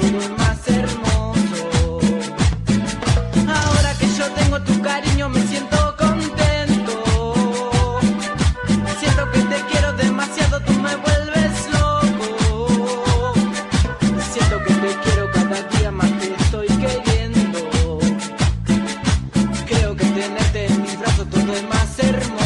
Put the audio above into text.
Todo es más hermoso. Ahora que yo tengo tu cariño me siento contento. Siento que te quiero demasiado, tú me vuelves loco. Siento que te quiero cada día más, te estoy queriendo. Creo que tenerte en mi brazo todo es más hermoso.